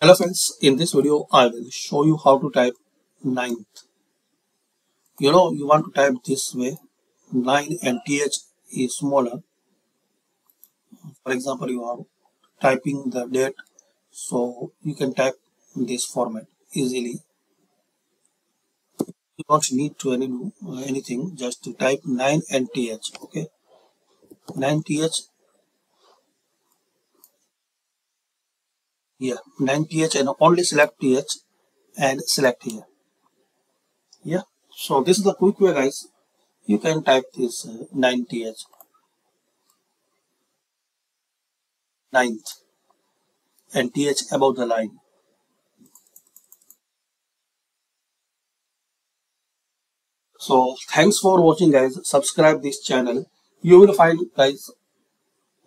Hello friends, in this video I will show you how to type ninth. You know you want to type this way, 9 and th is smaller. For example, you are typing the date, so you can type this format easily. You don't need to any do anything, just to type 9 and th, okay? 9 th here. 9th and only select th and select here. Yeah. So this is the quick way guys. You can type this uh, 9th ninth. And th above the line. So thanks for watching guys. Subscribe this channel. You will find guys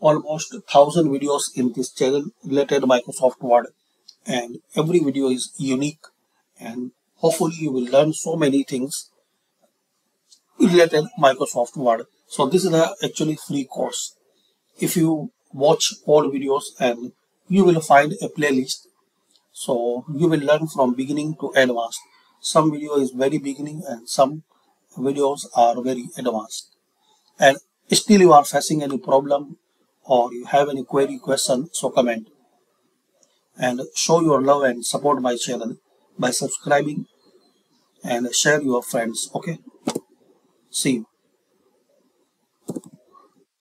almost 1000 videos in this channel related Microsoft Word and every video is unique and hopefully you will learn so many things related Microsoft Word. So this is a actually free course. If you watch all videos and you will find a playlist so you will learn from beginning to advanced. Some video is very beginning and some videos are very advanced. And still you are facing any problem or you have any query question so comment. And show your love and support my channel by subscribing and share your friends okay? See you